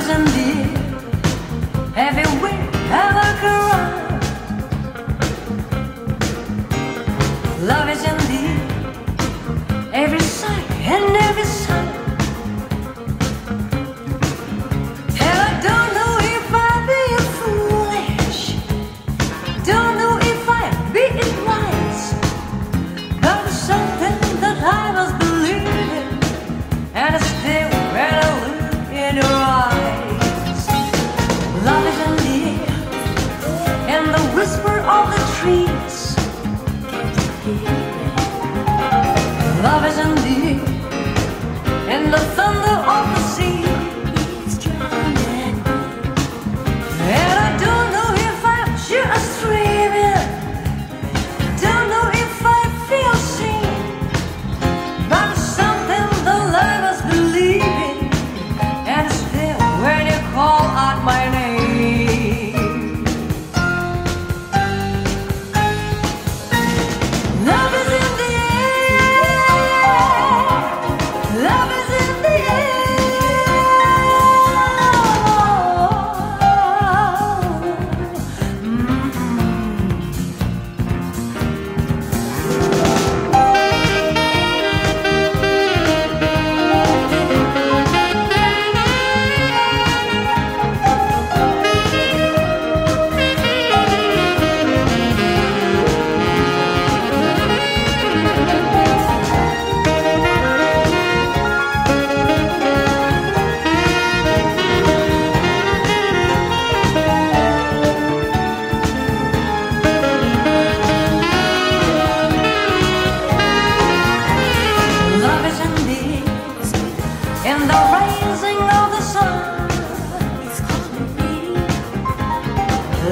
prison dear Every week I look around Love is in Love is in the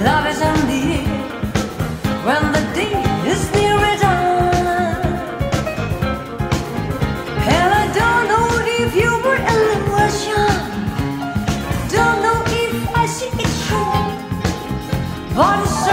love is in the when the day is near I don't know if you were illusion, don't know if I see it but